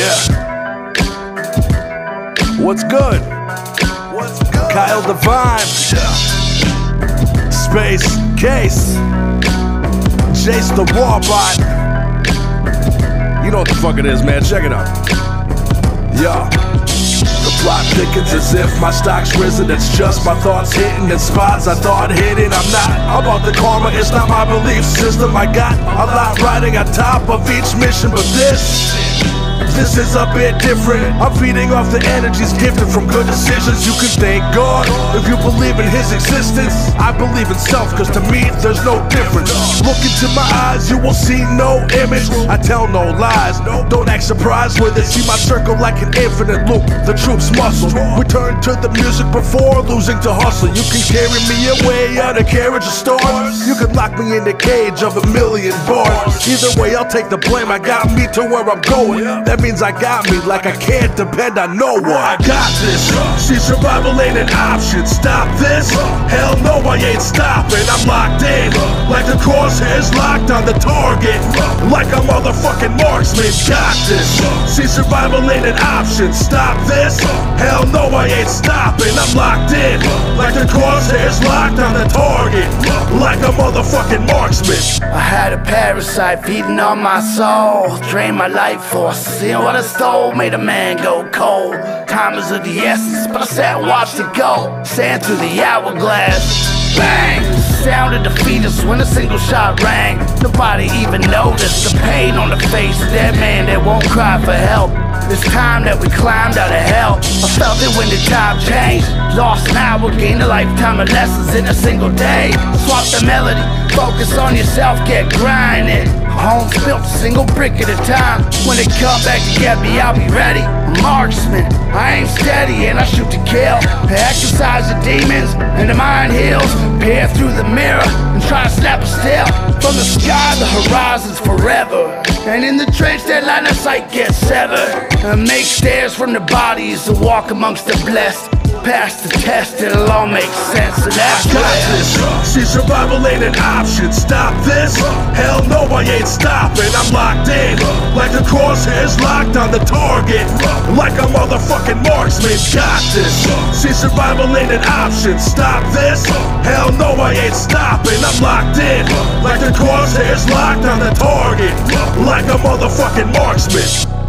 Yeah. What's good? What's good? Kyle Devine. Space Kase. Jace the Rawbot. You know what the fuck it is, man. Check it out. Yeah. The plot thickens as if my stock's risen. It's just my thoughts hitting in spots I thought hitting. I'm not about the karma, it's not my belief system. I got a lot riding on top of each mission, but this. This is a bit different. I'm feeding off the energies gifted from good decisions. You can thank God if you believe in His existence. I believe in self, cause to me, there's no difference. Look into my eyes, you will see no image. I tell no lies. Don't act surprised when they see my circle like an infinite loop. The troops muscle. Return to the music before losing to hustle. You can carry me away on a carriage of stars. You can lock me in the cage of a million bars. Either way, I'll take the blame. I got me to where I'm going. That means I got me like I can't depend on no one. I got this. See, survival ain't an option. Stop this. Hell no, I ain't stopping. I'm locked in. Like the crosshairs locked on the target. Like a motherfucking marksman. Got this. See, survival ain't an option. Stop this. Hell no, I ain't stopping. I'm locked in. Like the crosshairs locked on the target. Like a motherfucking marksman. I had a parasite feeding on my soul, drained my life force. Seeing what I stole made a man go cold. Time is of the essence, but I sat and watched it go. Sand through the hourglass. Bang! Sound of the fetus when a single shot rang. Nobody even noticed the pain on the face of that man that won't cry for help. It's time that we climbed out of hell. I felt it when the time changed. Lost hour, gained a lifetime of lessons in a single day. Swap the melody, focus on yourself, get grinding. Homes built a single brick at a time. When they come back to get me, I'll be ready. Marksman, I ain't steady and I shoot to kill. I Exercise the demons and the mind heals. Peer through the mirror and try to snap a still. From the sky, the horizon's forever. And in the trench, that line of sight gets severed. And make stairs from the bodies to walk amongst the blessed. Pass the test, it'll all make sense. And that's got clear. this. See, survival ain't an option. Stop this. Hell no, I ain't stopping. I'm locked in. Crosshairs locked on the target. Like a motherfucking marksman. Got this. See, survival ain't an option. Stop this. Hell no, I ain't stopping. I'm locked in. Like the crosshairs locked on the target. Like a motherfucking marksman.